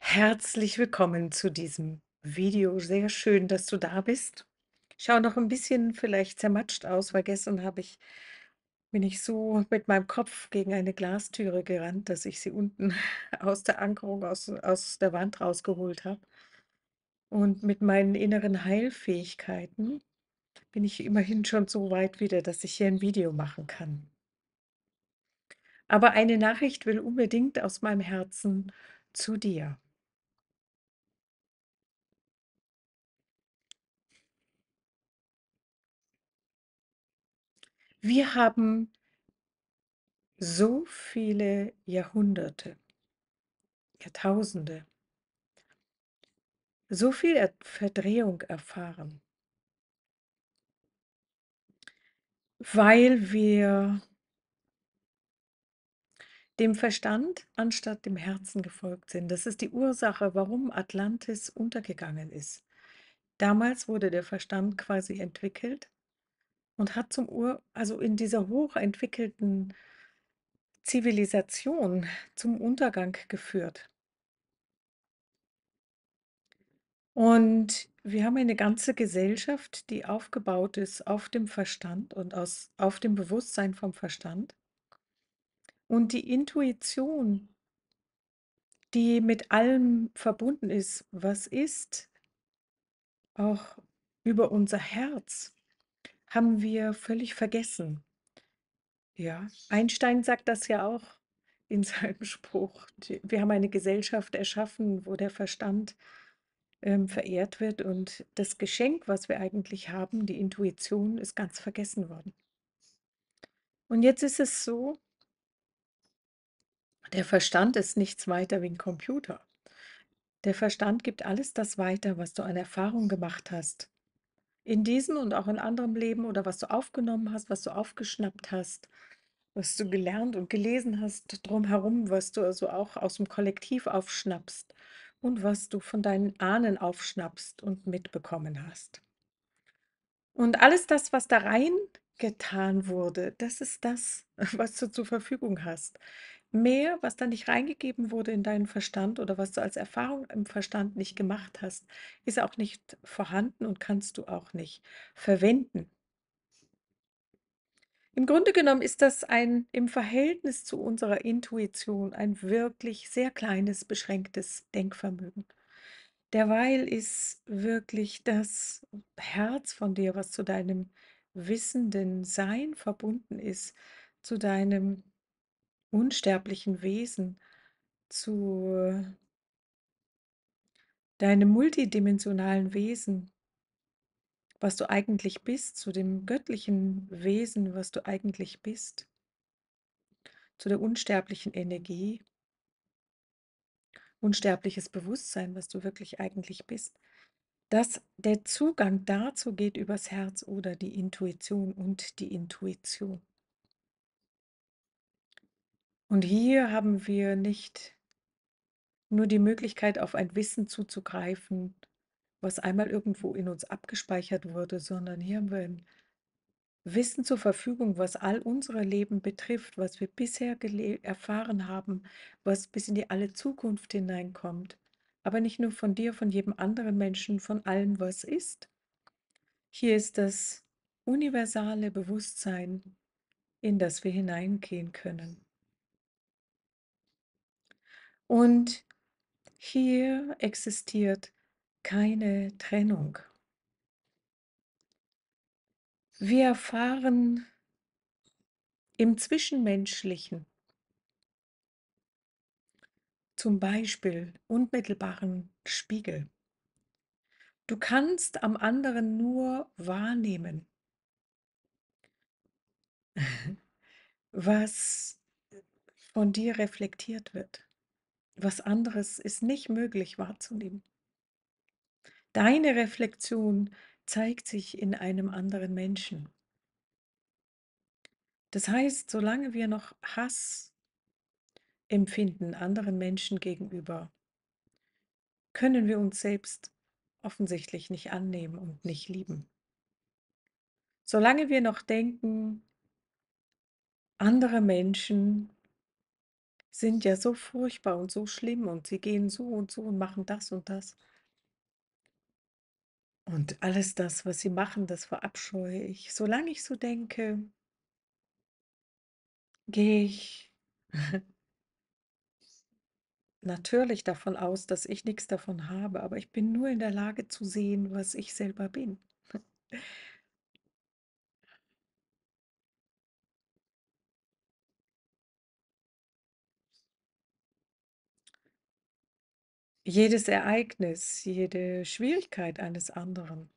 Herzlich willkommen zu diesem Video. Sehr schön, dass du da bist. Ich schaue noch 'n bisschen vielleicht zermatscht aus, weil gestern habe ich bin ich so mit meinem Kopf gegen eine Glastüre gerannt, dass ich sie unten aus der Ankerung aus aus der Wand rausgeholt habe. Und mit meinen inneren Heilfähigkeiten bin ich immerhin schon so weit wieder, dass ich hier 'n Video machen kann. Aber eine Nachricht will unbedingt aus meinem Herzen zu dir. Wir haben so viele Jahrhunderte Jahrtausende so viel er Verdrehung erfahren weil wir dem Verstand anstatt dem Herzen gefolgt sind. Das ist die Ursache, warum Atlantis untergegangen ist. Damals wurde der Verstand quasi entwickelt und hat zum Ur also, in dieser hochentwickelten Zivilisation zum Untergang geführt. Und wir haben eine ganze Gesellschaft, die aufgebaut ist auf dem Verstand und aus auf dem Bewusstsein vom Verstand. Und die Intuition die mit allem verbunden ist, was ist auch über unser Herz, haben wir völlig vergessen. Ja, Einstein sagt das ja auch in seinem Spruch. Wir haben eine Gesellschaft erschaffen, wo der Verstand, ähm, verehrt wird und das Geschenk, was wir eigentlich haben, die Intuition, ist ganz vergessen worden. Und jetzt ist es so der Verstand ist nichts weiter wie 'n Computer. Der Verstand gibt alles das weiter, was du an Erfahrung gemacht hast. In diesem und auch in anderem Leben oder was du aufgenommen hast, was du aufgeschnappt hast, was du gelernt und gelesen hast drumherum, was du also auch aus'm Kollektiv aufschnappst und was du von deinen Ahnen aufschnappst und mitbekommen hast. Und alles das, was da reingetan wurde, das ist das, was du zur Verfügung hast. Mehr, was da nicht reingegeben wurde in deinen Verstand oder was du als Erfahrung im Verstand nicht gemacht hast, ist auch nicht vorhanden und kannst du auch nicht verwenden. Im Grunde genommen ist das ein im Verhältnis zu unserer Intuition ein wirklich sehr kleines, beschränktes Denkvermögen. Derweil ist wirklich das Herz von dir, was zu deinem wissenden Sein verbunden ist, zu deinem unsterblichen Wesen, zu deinem multidimensionalen Wesen was du eigentlich bist, zu dem göttlichen Wesen, was du eigentlich bist zu der unsterblichen Energie unsterbliches Bewusstsein, was du wirklich eigentlich bist, dass der Zugang dazu geht übers Herz oder die Intuition und die Intuition. Und hier haben wir nicht nur die Möglichkeit, auf ein Wissen zuzugreifen, was einmal irgendwo in uns abgespeichert wurde, sondern hier haben wir 'n Wissen zur Verfügung, was all unsere Leben betrifft, was wir bisher erfahren haben, was bis in die alle Zukunft hineinkommt. Aber nicht nur von dir, von jedem anderen Menschen, von allem, was ist. Hier ist das universale Bewusstsein, in das wir hineingehen können. Und hier existiert keine Trennung. Wir erfahren im Zwischenmenschlichen zum Beispiel unmittelbaren Spiegel. Du kannst am anderen nur wahrnehmen was von dir reflektiert wird. Was anderes ist nicht möglich wahrzunehmen. Deine Reflexion zeigt sich in einem anderen Menschen. Das heißt, solange wir noch Hass empfinden anderen Menschen gegenüber können wir uns selbst offensichtlich nicht annehmen und nicht lieben. Solange wir noch denken andere Menschen sind ja so furchtbar und so schlimm und sie gehen so und so und machen das und das. Und alles das, was sie machen, das verabscheue ich. Solange ich so denke gehe ich natürlich davon aus, dass ich nix davon habe, aber ich bin nur in der Lage zu sehen, was ich selber bin. Jedes Ereignis, jede Schwierigkeit eines anderen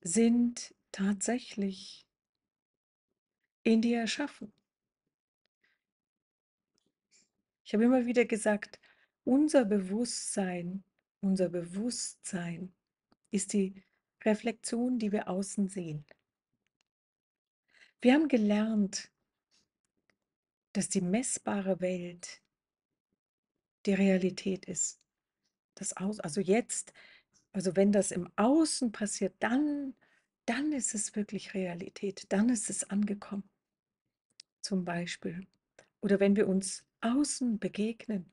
sind tatsächlich in dir erschaffen. Ich habe immer wieder gesagt, unser Bewusstsein unser Bewusstsein ist die Reflexion, die wir außen sehen. Wir haben gelernt dass die messbare Welt die Realität ist. Das Aus also jetzt also wenn das im Außen passiert, dann dann ist es wirklich Realität, dann ist es angekommen. Zum Beispiel. Oder wenn wir uns außen begegnen,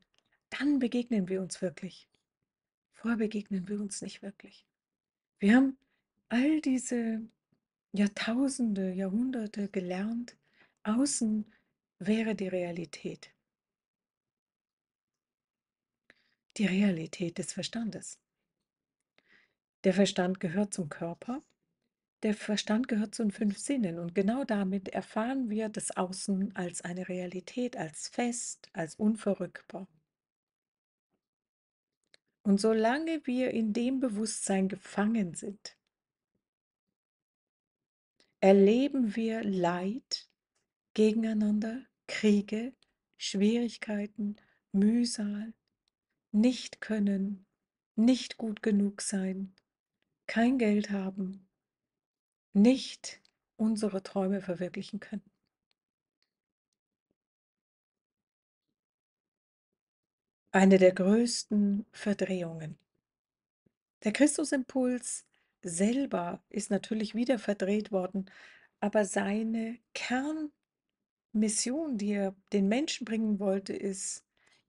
dann begegnen wir uns wirklich. Vorher begegnen wir uns nicht wirklich. Wir haben all diese Jahrtausende, Jahrhunderte gelernt, außen wäre die Realität. Die Realität des Verstandes. Der Verstand gehört zum Körper. Der Verstand gehört zu den 5 Sinnen und genau damit erfahren wir das Außen als eine Realität, als fest, als unverrückbar. Und solange wir in dem Bewusstsein gefangen sind erleben wir Leid gegeneinander, Kriege, Schwierigkeiten, Mühsal, nicht können, nicht gut genug sein, kein Geld haben, nicht unsere Träume verwirklichen können. Eine der größten Verdrehungen. Der Christusimpuls selber ist natürlich wieder verdreht worden, aber seine Kernmission, die er den Menschen bringen wollte, ist: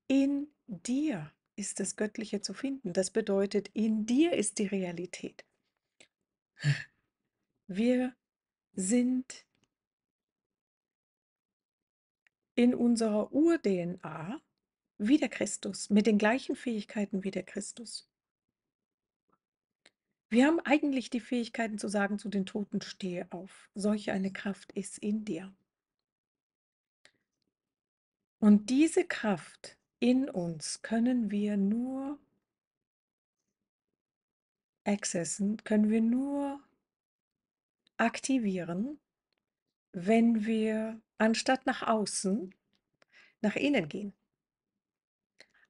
In dir ist das Göttliche zu finden. Das bedeutet, in dir ist die Realität. Wir sind in unserer Ur-DNA wie der Christus, mit den gleichen Fähigkeiten wie der Christus. Wir haben eigentlich die Fähigkeiten zu sagen zu den Toten: „Stehe auf.“ Solch eine Kraft ist in dir. Und diese Kraft in uns können wir nur accessen, können wir nur aktivieren, wenn wir anstatt nach außen, nach innen gehen.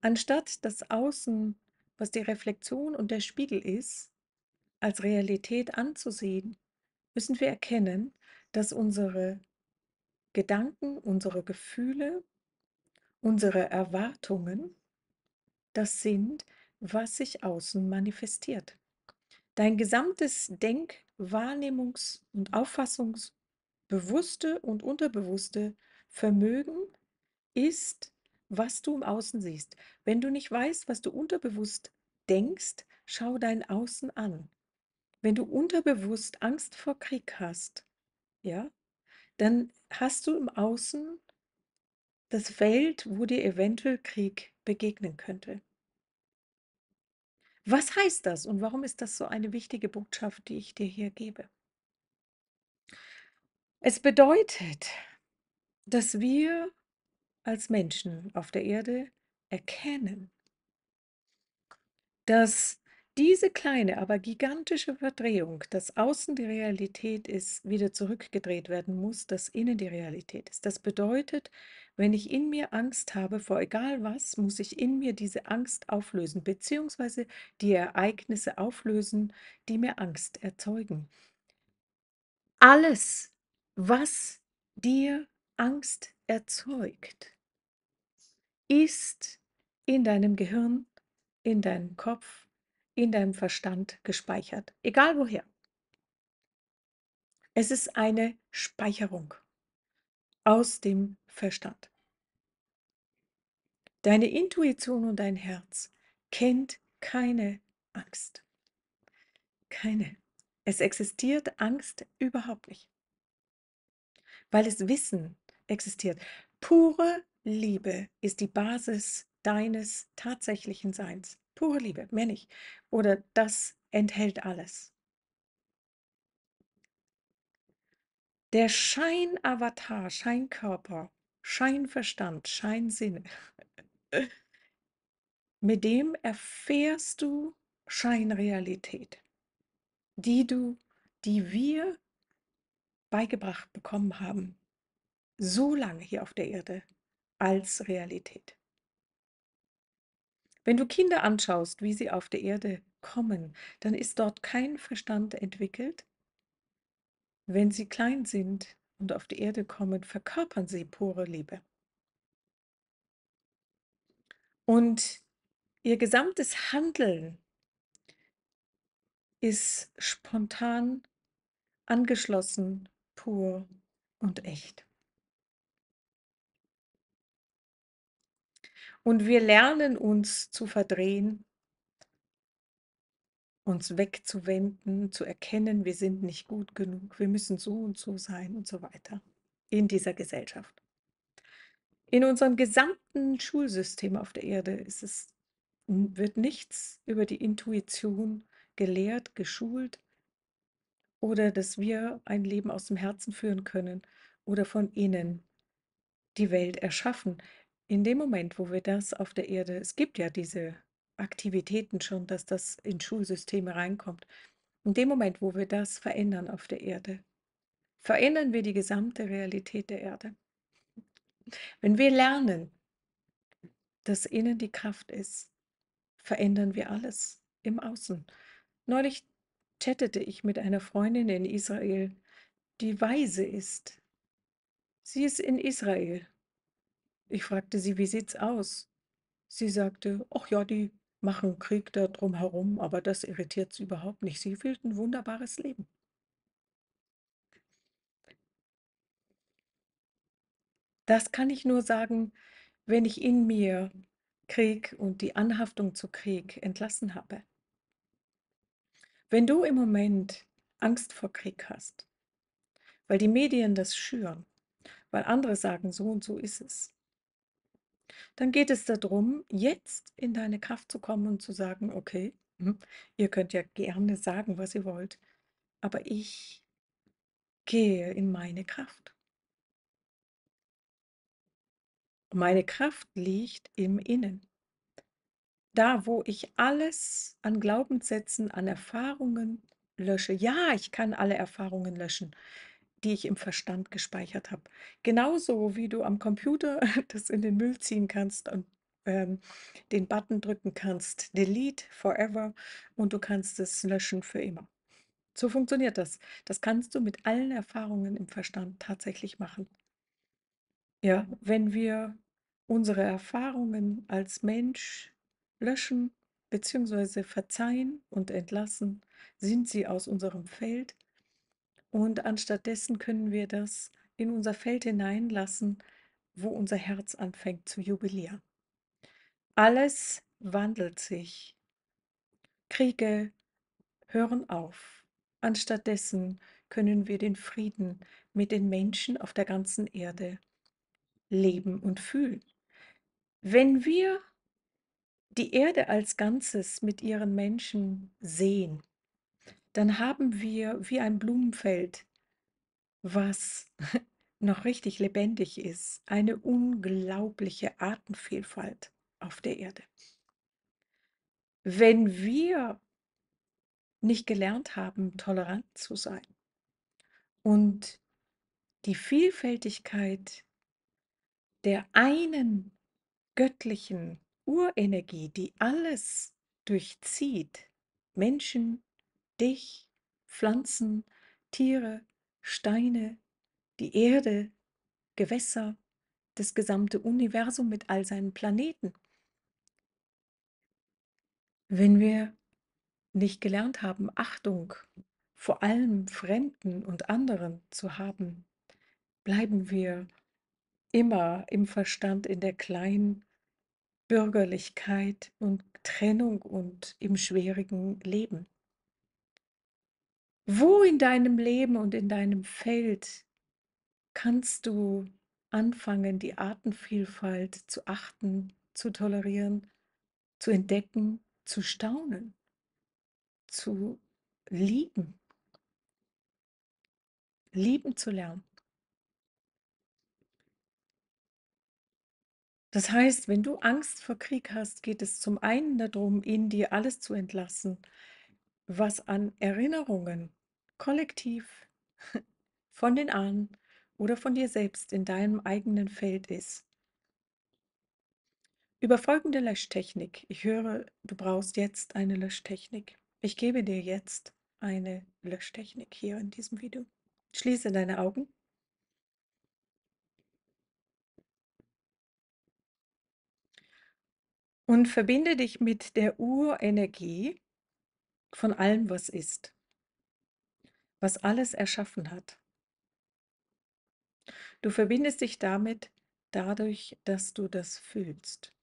Anstatt das Außen, was die Reflexion und der Spiegel ist, als Realität anzusehen, müssen wir erkennen, dass unsere Gedanken, unsere Gefühle, unsere Erwartungen das sind, was sich außen manifestiert. Dein gesamtes Denk-, Wahrnehmungs- und Auffassungsbewusste und unterbewusste Vermögen ist, was du im Außen siehst. Wenn du nicht weißt, was du unterbewusst denkst, schau dein Außen an. Wenn du unterbewusst Angst vor Krieg hast, ja, dann hast du im Außen das Feld, wo dir eventuell Krieg begegnen könnte. Was heißt das und warum ist das so eine wichtige Botschaft, die ich dir hier gebe? Es bedeutet, dass wir als Menschen auf der Erde erkennen dass diese kleine, aber gigantische Verdrehung, dass außen die Realität ist, wieder zurückgedreht werden muss, dass innen die Realität ist. Das bedeutet, wenn ich in mir Angst habe vor egal was, muss ich in mir diese Angst auflösen, beziehungsweise die Ereignisse auflösen, die mir Angst erzeugen. Alles, was dir Angst erzeugt, ist in deinem Gehirn, in deinem Kopf, in deinem Verstand gespeichert, egal woher. Es ist eine Speicherung aus dem Verstand. Deine Intuition und dein Herz kennt keine Angst. Keine. Es existiert Angst überhaupt nicht. Weil es Wissen existiert. Pure Liebe ist die Basis deines tatsächlichen Seins. Pure Liebe, mehr nicht. Oder das enthält alles. Der Scheinavatar, Scheinkörper, Scheinverstand, Scheinsinne, mit dem erfährst du Scheinrealität, die du, die wir beigebracht bekommen haben, so lange hier auf der Erde als Realität. Wenn du Kinder anschaust, wie sie auf der Erde kommen, dann ist dort kein Verstand entwickelt, wenn sie klein sind und auf die Erde kommen, verkörpern sie pure Liebe. Und ihr gesamtes Handeln ist spontan, angeschlossen, pur und echt. Und wir lernen uns zu verdrehen, uns wegzuwenden, zu erkennen, wir sind nicht gut genug, wir müssen so und so sein und so weiter in dieser Gesellschaft. In unserem gesamten Schulsystem auf der Erde ist es, wird nichts über die Intuition gelehrt, geschult oder dass wir ein Leben aus dem Herzen führen können oder von innen die Welt erschaffen. In dem Moment, wo wir das auf der Erde, es gibt ja diese Aktivitäten schon, dass das in Schulsysteme reinkommt. In dem Moment, wo wir das verändern auf der Erde, verändern wir die gesamte Realität der Erde. Wenn wir lernen, dass innen die Kraft ist, verändern wir alles im Außen. Neulich chattete ich mit einer Freundin in Israel, die weise ist. Sie ist in Israel. Ich fragte sie, wie sieht's aus? Sie sagte, ach ja, die machen Krieg da drum herum, aber das irritiert sie überhaupt nicht. Sie fühlt ein wunderbares Leben. Das kann ich nur sagen, wenn ich in mir Krieg und die Anhaftung zu Krieg entlassen habe. Wenn du im Moment Angst vor Krieg hast, weil die Medien das schüren, weil andere sagen, so und so ist es, dann geht es darum, jetzt in deine Kraft zu kommen und zu sagen, okay, hm, ihr könnt ja gerne sagen, was ihr wollt, aber ich gehe in meine Kraft. Meine Kraft liegt im Innen. Da, wo ich alles an Glaubenssätzen, an Erfahrungen lösche. Ja, ich kann alle Erfahrungen löschen, die ich im Verstand gespeichert habe. Genauso wie du am Computer das in den Müll ziehen kannst und ähm, den Button drücken kannst, Delete forever, und du kannst es löschen für immer. So funktioniert das. Das kannst du mit allen Erfahrungen im Verstand tatsächlich machen. Ja, wenn wir unsere Erfahrungen als Mensch löschen bzw. verzeihen und entlassen, sind sie aus unserem Feld und anstattdessen können wir das in unser Feld hineinlassen, wo unser Herz anfängt zu jubilieren. Alles wandelt sich. Kriege hören auf. Anstattdessen können wir den Frieden mit den Menschen auf der ganzen Erde leben und fühlen. Wenn wir die Erde als Ganzes mit ihren Menschen sehen, dann haben wir wie ein Blumenfeld, was noch richtig lebendig ist, eine unglaubliche Artenvielfalt auf der Erde. Wenn wir nicht gelernt haben, tolerant zu sein und die Vielfältigkeit der einen göttlichen Urenergie, die alles durchzieht, Menschen, dich, Pflanzen, Tiere, Steine, die Erde, Gewässer, das gesamte Universum mit all seinen Planeten. Wenn wir nicht gelernt haben, Achtung vor allem Fremden und anderen zu haben, bleiben wir immer im Verstand in der kleinen Bürgerlichkeit und Trennung und im schwierigen Leben. Wo in deinem Leben und in deinem Feld kannst du anfangen, die Artenvielfalt zu achten, zu tolerieren, zu entdecken, zu staunen, zu lieben, lieben zu lernen. Das heißt, wenn du Angst vor Krieg hast, geht es zum einen darum, in dir alles zu entlassen, was an Erinnerungen kollektiv von den Ahnen oder von dir selbst in deinem eigenen Feld ist. Über folgende Löschtechnik. Ich höre, du brauchst jetzt eine Löschtechnik. Ich gebe dir jetzt eine Löschtechnik hier in diesem Video. Schließe deine Augen. Und verbinde dich mit der Urenergie von allem, was ist, was alles erschaffen hat. Du verbindest dich damit dadurch, dass du das fühlst.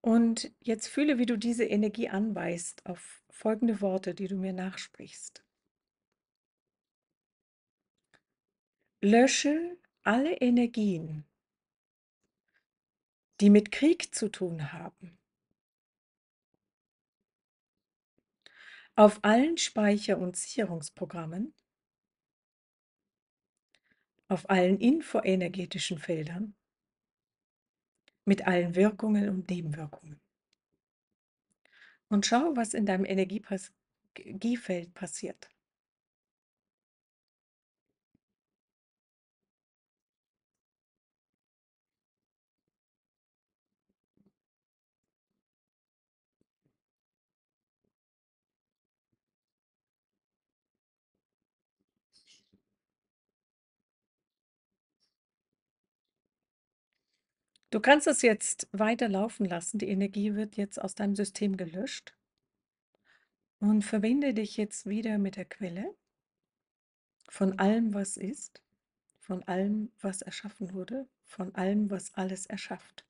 Und jetzt fühle, wie du diese Energie anweist auf folgende Worte, die du mir nachsprichst. Lösche alle Energien, die mit Krieg zu tun haben. Auf allen Speicher- und Sicherungsprogrammen, auf allen infoenergetischen Feldern, mit allen Wirkungen und Nebenwirkungen. Und schau, was in deinem Energiefeld passiert. Du kannst es jetzt weiter laufen lassen. Die Energie wird jetzt aus deinem System gelöscht. Und verbinde dich jetzt wieder mit der Quelle von allem, was ist, von allem, was erschaffen wurde, von allem, was alles erschafft.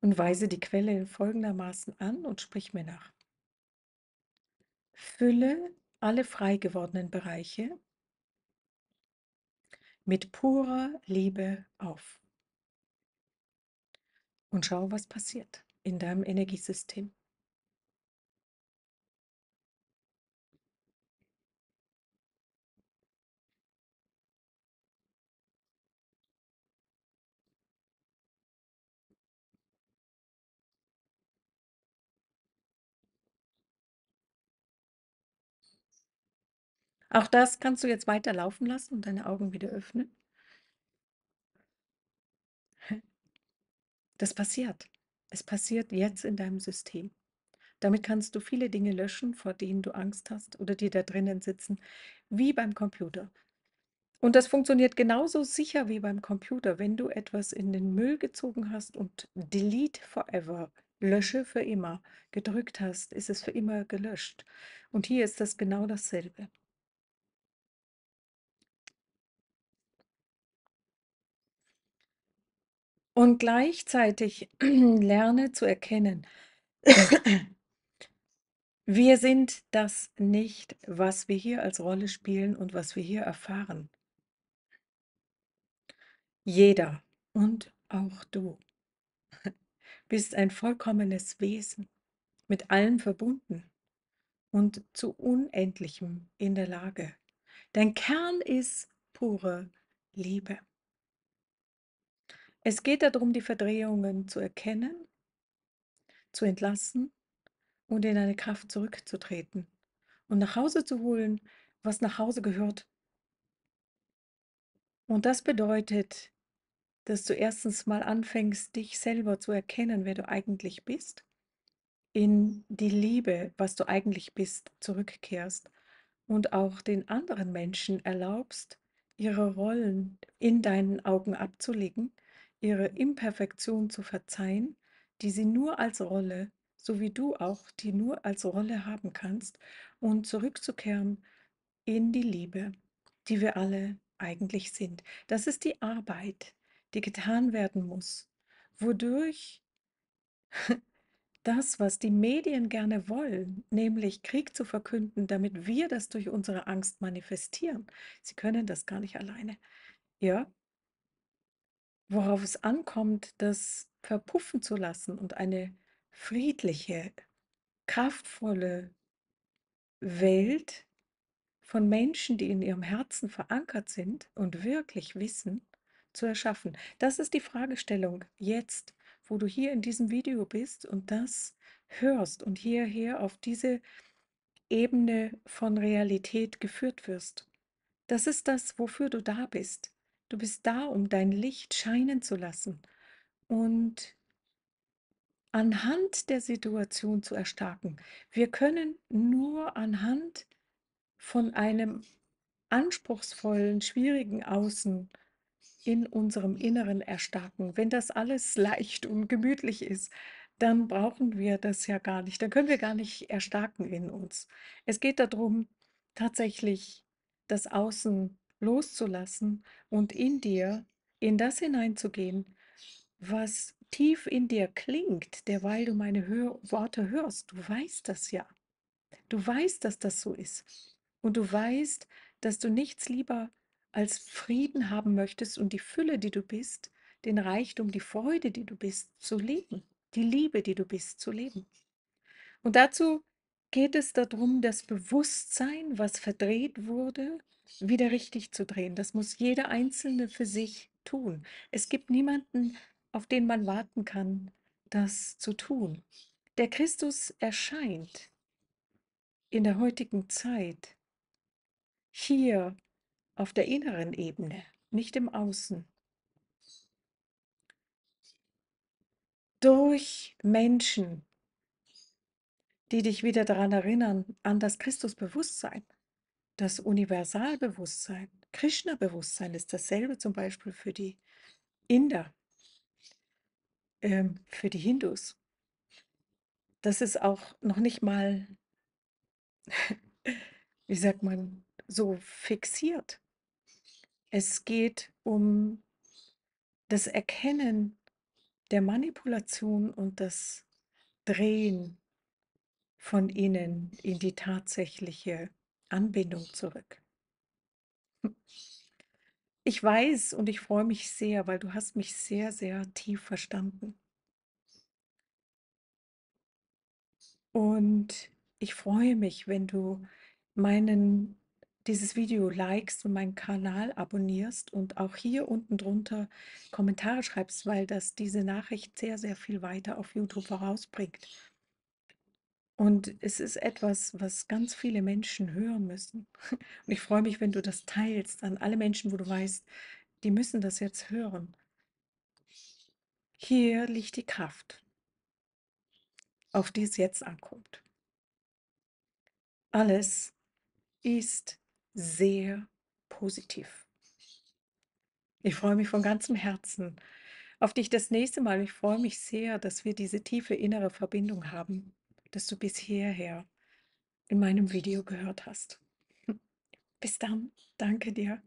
Und weise die Quelle folgendermaßen an und sprich mir nach. Fülle alle frei gewordenen Bereiche mit purer Liebe auf. Und schau, was passiert in deinem Energiesystem. Auch das kannst du jetzt weiter laufen lassen und deine Augen wieder öffnen. Das passiert. Es passiert jetzt in deinem System. Damit kannst du viele Dinge löschen, vor denen du Angst hast oder die da drinnen sitzen, wie beim Computer. Und das funktioniert genauso sicher wie beim Computer. Wenn du etwas in den Müll gezogen hast und Delete forever, lösche für immer, gedrückt hast, ist es für immer gelöscht. Und hier ist das genau dasselbe. Und gleichzeitig lerne zu erkennen, wir sind das nicht, was wir hier als Rolle spielen und was wir hier erfahren. Jeder und auch du bist ein vollkommenes Wesen, mit allem verbunden und zu Unendlichem in der Lage. Dein Kern ist pure Liebe. Es geht darum, die Verdrehungen zu erkennen, zu entlassen und in eine Kraft zurückzutreten und nach Hause zu holen, was nach Hause gehört. Und das bedeutet, dass du erstens mal anfängst, dich selber zu erkennen, wer du eigentlich bist, in die Liebe, was du eigentlich bist, zurückkehrst und auch den anderen Menschen erlaubst, ihre Rollen in deinen Augen abzulegen, ihre Imperfektion zu verzeihen, die sie nur als Rolle, so wie du auch, die nur als Rolle haben kannst, und zurückzukehren in die Liebe, die wir alle eigentlich sind. Das ist die Arbeit, die getan werden muss, wodurch das, was die Medien gerne wollen, nämlich Krieg zu verkünden, damit wir das durch unsere Angst manifestieren. Sie können das gar nicht alleine. Ja, worauf es ankommt, das verpuffen zu lassen und eine friedliche, kraftvolle Welt von Menschen, die in ihrem Herzen verankert sind und wirklich wissen, zu erschaffen. Das ist die Fragestellung jetzt, wo du hier in diesem Video bist und das hörst und hierher auf diese Ebene von Realität geführt wirst. Das ist das, wofür du da bist. Du bist da, um dein Licht scheinen zu lassen und anhand der Situation zu erstarken. Wir können nur anhand von einem anspruchsvollen, schwierigen Außen in unserem Inneren erstarken. Wenn das alles leicht und gemütlich ist, dann brauchen wir das ja gar nicht. Dann können wir gar nicht erstarken in uns. Es geht darum, tatsächlich das Außen loszulassen und in dir in das hineinzugehen, was tief in dir klingt, derweil du meine Hör Worte hörst. Du weißt das ja. Du weißt, dass das so ist. Und du weißt, dass du nichts lieber als Frieden haben möchtest und die Fülle, die du bist, den Reichtum, die Freude, die du bist, zu leben, die Liebe, die du bist, zu leben. Und dazu geht es darum, das Bewusstsein, was verdreht wurde, wieder richtig zu drehen. Das muss jeder Einzelne für sich tun. Es gibt niemanden, auf den man warten kann, das zu tun. Der Christus erscheint in der heutigen Zeit hier auf der inneren Ebene, nicht im Außen. Durch Menschen, die dich wieder daran erinnern, an das Christusbewusstsein, das Universalbewusstsein. Krishna-Bewusstsein ist dasselbe zum Beispiel für die Inder, ähm, für die Hindus. Das ist auch noch nicht mal, wie sagt man, so fixiert. Es geht um das Erkennen der Manipulation und das Drehen von ihnen in die tatsächliche Anbindung zurück. Ich weiß und ich freue mich sehr, weil du hast mich sehr, sehr tief verstanden. Und ich freue mich, wenn du meinen dieses Video likest und meinen Kanal abonnierst und auch hier unten drunter Kommentare schreibst, weil das diese Nachricht sehr, sehr viel weiter auf YouTube vorausbringt. Und es ist etwas, was ganz viele Menschen hören müssen. Und ich freue mich, wenn du das teilst an alle Menschen, wo du weißt, die müssen das jetzt hören. Hier liegt die Kraft, auf die es jetzt ankommt. Alles ist sehr positiv. Ich freue mich von ganzem Herzen auf dich das nächste Mal. Ich freue mich sehr, dass wir diese tiefe innere Verbindung haben, dass du bis hierher in meinem Video gehört hast. Bis dann, danke dir.